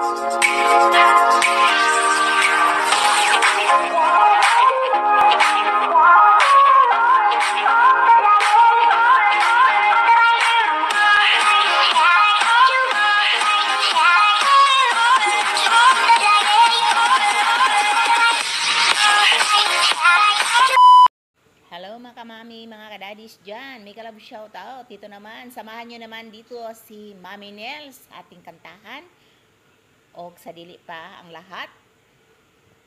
Hello mga kadadis dyan. May kalab shoutout. Dito naman, samahan nyo naman dito si Mami Nels, ating kantahan. O sa dili pa ang lahat,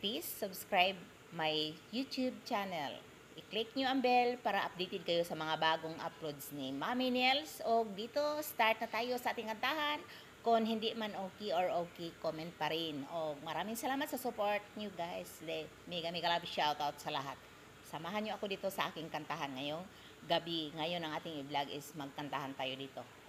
please subscribe my YouTube channel. I-click nyo ang bell para updated kayo sa mga bagong uploads ni Mami Nels. O dito, start na tayo sa ating kantahan. Kung hindi man okay or okay, comment pa rin. O maraming salamat sa support nyo guys. Mega mega love shoutout sa lahat. Samahan nyo ako dito sa aking kantahan ngayong gabi. Ngayon ang ating i-vlog is magkantahan tayo dito.